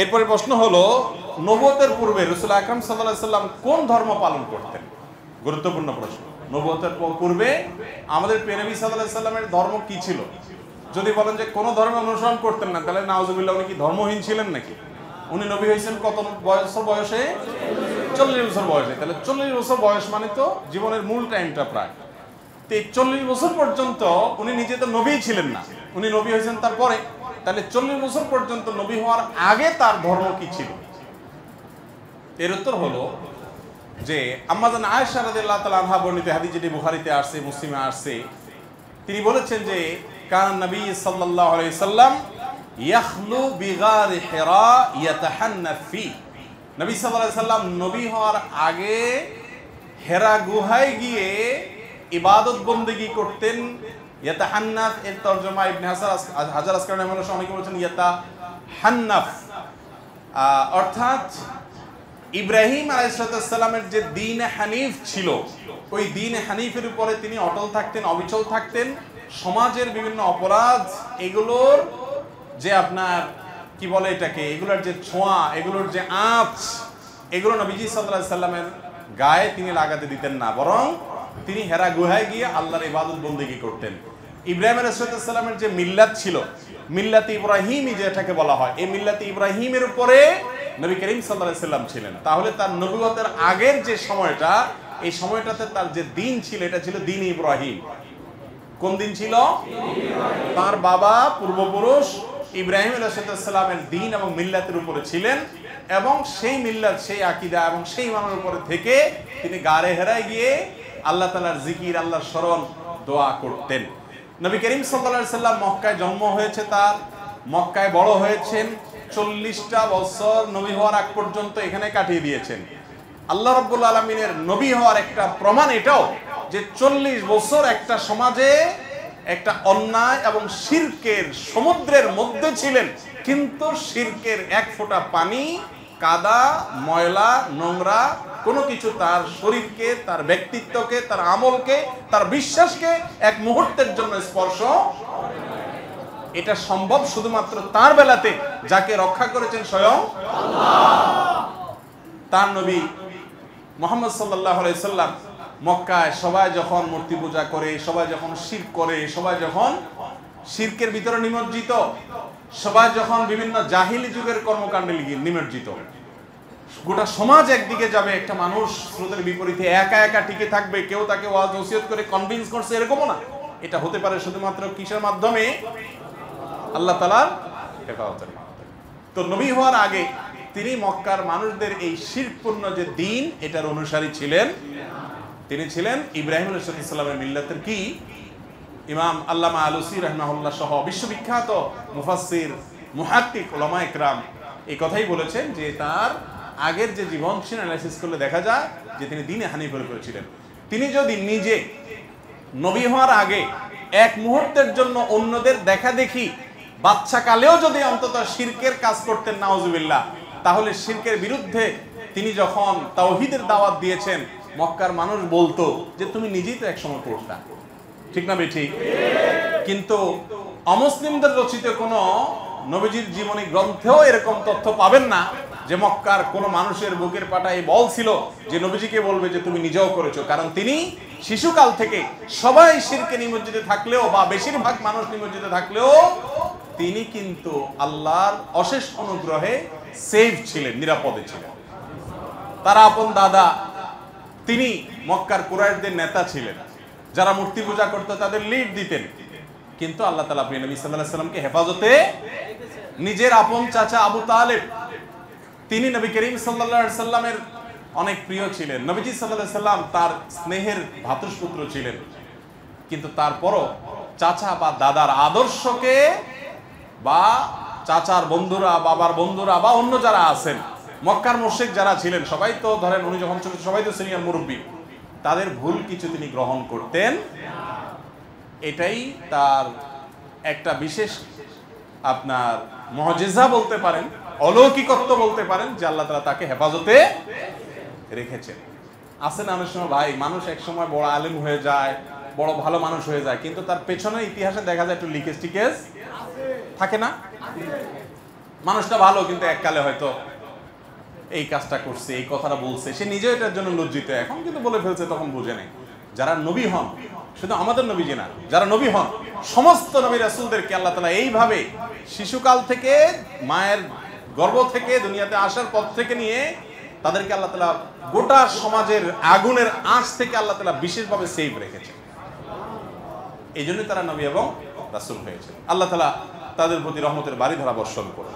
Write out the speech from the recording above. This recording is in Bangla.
এরপরে প্রশ্ন হলো নবতের পূর্বে রসুল আকরাম সাল্লাম কোন ধর্ম পালন করতেন? গুরুত্বপূর্ণ প্রশ্ন। নবতের পূর্বে আমাদের সাল্লাহ সাল্লামের ধর্ম কি ছিল? যদি বলেন যে কোনো ধর্ম অনুসরণ করতেন না, তাহলে নাওজুবিল্লাহ উনি কি ধর্মহীন ছিলেন নাকি? উনি নবী হয়েছেন কত বয়স বয়সে? চল্লিশ বছর বয়সে। তাহলে চল্লিশ বছর বয়স মানে তো জীবনের মূল টাইমটা প্রায়। তো এই চল্লিশ বছর পর্যন্ত উনি নিজে তো নবী ছিলেন না। উনি নবী হয়েছেন তারপরে। তাহলে চল্লিশ বছর পর্যন্ত নবী হওয়ার আগে তার ধর্ম কি ছিল? এর উত্তর হলো যে আম্মাজান আয়েশা রাদিয়াল্লাহু তাআলা আনহা বর্ণিত হাদিস যেটি বুখারীতে আসছে, মুসলিমে আসছে। তিনি বলেছেন যে, কান নবী আলাইহি সাল্লাম ইয়াখলু বিগার হিরা ইয়াতাহান্না ফি। নবী আলাইহি সাল্লাম নবী হওয়ার আগে হেরা গুহায় গিয়ে ইবাদত বন্দেগি করতেন। ইয়াতা হান্নাফ এর তর্জমা ইবনে হাসার হাজার আসকার নামে অনেকে বলেছেন ইয়াতা হান্নাফ অর্থাৎ ইব্রাহিম আলাইসালামের যে দিন হানিফ ছিল, ওই দিন হানিফের উপরে তিনি অটল থাকতেন, অবিচল থাকতেন। সমাজের বিভিন্ন অপরাধ, এগুলোর যে আপনার, কি বলে এটাকে, এগুলোর যে ছোঁয়া, এগুলোর যে আঁচ, এগুলো নবীজি সাল্লাহ সাল্লামের গায়ে তিনি লাগাতে দিতেন না। বরং তিনি হেরা গুহায় গিয়ে আল্লাহর ইবাদত বন্দিগি করতেন। ইব্রাহিম আলাইসাল্লামের যে মিল্লাত ছিল, মিল্লাত ইব্রাহিমই যেটাকে বলা হয়, এই মিল্লাত ইব্রাহিমের উপরে নবী করিম সাল্লাম ছিলেন। তাহলে তার নবীগতের আগের যে সময়টা, এই সময়টাতে তার যে দিন ছিল, এটা ছিল দিন ইব্রাহিম। কোন দিন ছিল? তার বাবা পূর্বপুরুষ ইব্রাহিম আলাইসাল্লামের দিন এবং মিল্লাতের উপরে ছিলেন এবং সেই মিল্লাত, সেই আকিদা এবং সেই মানের উপরে থেকে তিনি গাড়ে হেরায় গিয়ে আল্লাহ তালার জিকির, আল্লাহর স্মরণ দোয়া করতেন। নবী করিম সাল্লা সাল্লাম মক্কায় জন্ম হয়েছে তার। মক্কায় বড় হয়েছেন, চল্লিশটা বছর নবী হওয়ার আগ পর্যন্ত এখানে কাটিয়ে দিয়েছেন। আল্লাহ রব্বুল আলমিনের নবী হওয়ার একটা প্রমাণ এটাও যে চল্লিশ বছর একটা সমাজে একটা অন্যায় এবং শির্কের সমুদ্রের মধ্যে ছিলেন, কিন্তু শির্কের এক ফোঁটা পানি কাদা, ময়লা, নোংরা, কোনো কিছু তার শরীরকে, তার ব্যক্তিত্বকে, তার আমলকে, তার বিশ্বাসকে এক মুহূর্তের জন্য স্পর্শ এটা সম্ভব শুধুমাত্র তার বেলাতে, যাকে রক্ষা করেছেন স্বয়ং তার নবী মোহাম্মদ সাল্লাহ সাল্লাম মক্কায় সবাই যখন মূর্তি পূজা করে, সবাই যখন শির করে, সবাই যখন শির্কের ভিতরে নিমজ্জিত সবাই যখন বিভিন্ন জাহিলি যুগের কর্মকাণ্ডে নিমজ্জিত, গোটা সমাজ একদিকে যাবে, একটা মানুষ স্রোতের বিপরীতে একা একা টিকে থাকবে, কেউ তাকে ওয়াজ নসিহত করে কনভিন্স করছে, এরকমও না। এটা হতে পারে শুধুমাত্র কিসের মাধ্যমে? আল্লাহ তালার হেফাজতের তো নবী হওয়ার আগে তিনি মক্কার মানুষদের এই শিরপূর্ণ যে দিন, এটার অনুসারী ছিলেন। তিনি ছিলেন ইব্রাহিম আলাইসালামের মিল্লাতের কি? ইমাম আল্লামা আলুসি রহমাহুল্লাহ সহ বিশ্ববিখ্যাত মুফাসির মুহাক্কিক ওলামা ইকরাম এই কথাই বলেছেন যে তার আগের যে জীবন সে অ্যানালাইসিস করলে দেখা যায় যে তিনি দিনে হানিফের করেছিলেন। তিনি যদি নিজে নবী হওয়ার আগে এক মুহূর্তের জন্য অন্যদের দেখা দেখি বাচ্চা কালেও যদি অন্তত শিরকের কাজ করতেন নাওজুবিল্লাহ তাহলে শিরকের বিরুদ্ধে তিনি যখন তাওহিদের দাওয়াত দিয়েছেন, মক্কার মানুষ বলতো যে, তুমি নিজেই তো একসময় করতা ঠিক না ঠিক। কিন্তু অমুসলিমদের রচিত কোনো নবীজির জীবনী গ্রন্থেও এরকম তথ্য পাবেন না যে মক্কার কোন মানুষের বুকের পাটায় বল ছিল যে নবীজিকে বলবে যে তুমি নিজেও করেছ। কারণ তিনি শিশুকাল থেকে সবাই শিরকে নিমজ্জিত থাকলেও বা বেশিরভাগ মানুষ নিমজ্জিত থাকলেও তিনি কিন্তু আল্লাহর অশেষ অনুগ্রহে সেফ ছিলেন, নিরাপদে ছিলেন। তারা আপন দাদা, তিনি মক্কার কুরাইশদের নেতা ছিলেন। যারা মূর্তি পূজা করতো তাদের লিড দিতেন। কিন্তু আল্লাহ তালা প্রিয় নবী সাল্লাহ সাল্লামকে হেফাজতে নিজের আপন চাচা আবু তালেব, তিনি নবী করিম সাল্লা সাল্লামের অনেক প্রিয় ছিলেন। নবীজি সাল্লাহ সাল্লাম তার স্নেহের ভাতুষপুত্র ছিলেন। কিন্তু তারপরও চাচা বা দাদার আদর্শকে বা চাচার বন্ধুরা, বাবার বন্ধুরা বা অন্য যারা আছেন, মক্কার মোশেক যারা ছিলেন, সবাই তো ধরেন উনি যখন সবাই তো সিনিয়র মুরব্বী। তাদের ভুল কিছু তিনি গ্রহণ করতেন। এটাই তার একটা বিশেষ আপনার মহজেজা বলতে পারেন, অলৌকিকত্ব বলতে পারেন, যে আল্লাহ তালা তাকে হেফাজতে রেখেছেন। আছে না অনেক সময় ভাই, মানুষ এক সময় বড় আলেম হয়ে যায়, বড় ভালো মানুষ হয়ে যায়, কিন্তু তার পেছনের ইতিহাসে দেখা যায় একটু লিকেজ টিকেজ থাকে না? মানুষটা ভালো, কিন্তু এককালে হয়তো এই কাজটা করছে, এই কথাটা বলছে। সে নিজেও এটার জন্য লজ্জিত। এখন কিন্তু বলে ফেলছে, তখন বুঝে নেই। যারা নবী হন শুধু আমাদের নবী যে না। যারা নবী হন, সমস্ত নবী রাসুলদেরকে আল্লাহ তালা এইভাবে শিশুকাল থেকে, মায়ের গর্ভ থেকে, দুনিয়াতে আসার পর থেকে নিয়ে তাদেরকে আল্লাহ তালা গোটা সমাজের আগুনের আঁচ থেকে আল্লাহ তালা বিশেষভাবে সেভ রেখেছে। এই জন্যই তারা নবী এবং রাসুল হয়েছে। আল্লাহ তালা তাদের প্রতি রহমতের বাড়ি ধারা বর্ষণ করে